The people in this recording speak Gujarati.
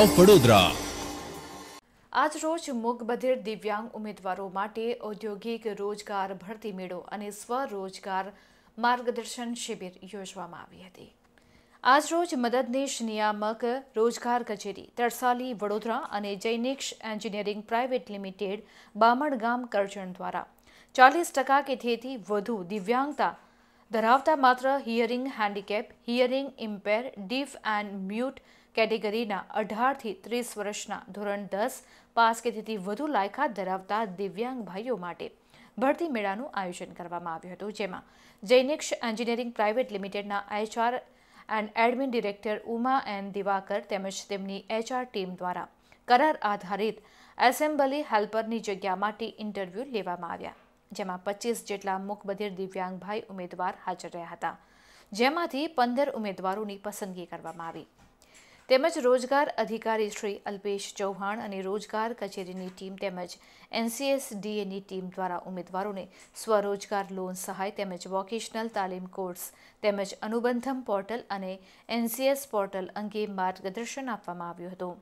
ઓફ વડોદરા આજ રોજ મૂકબધિર દિવ્યાંગ ઉમેદવારો માટે ઔદ્યોગિક રોજગાર ભરતી મેળો અને સ્વરોજગાર માર્ગદર્શન શિબિર યોજવામાં આવી હતી. આજ રોજ મદદનીશ નિયામક રોજગાર કચેરી, તરસાલી, વડોદરા અને Jainix engineering private limited, Bamangam Karjan દ્વારા ચાલીસ ટકા કે તેથી વધુ દિવ્યાંગતા ધરાવતા માત્ર hearing handicap, hearing impair, deaf and mute કેટેગરીના અઢારથી ત્રીસ વર્ષના ધોરણ દસ પાસ કે તેથી વધુ લાયકાત ધરાવતા દિવ્યાંગ ભાઈઓ માટે ભરતી મેળાનું આયોજન કરવામાં આવ્યું હતું, જેમાં જૈનિક્ષ એન્જિનિયરિંગ પ્રાઇવેટ લિમિટેડના HR and admin director Uma N Diwakar તેમજ તેમની એચઆર ટીમ દ્વારા કરાર આધારિત એસેમ્બલી હેલ્પરની જગ્યા માટે ઇન્ટરવ્યૂ લેવામાં આવ્યા. જેમાં પચીસ જેટલા મુકબધિર દિવ્યાંગ ભાઈ ઉમેદવાર હાજર રહ્યા હતા, જેમાંથી પંદર ઉમેદવારોની પસંદગી કરવામાં આવી. તેમજ રોજગાર અધિકારી શ્રી અલ્પેશ ચૌહાણ અને રોજગાર કચેરીની ટીમ તેમજ એનસીએસડીએની ટીમ દ્વારા ઉમેદવારોને સ્વરોજગાર લોન સહાય તેમજ વોકેશનલ તાલીમ કોર્સ તેમજ અનુબંધમ પોર્ટલ અને એનસીએસ પોર્ટલ અંગે માર્ગદર્શન આપવામાં આવ્યું હતું.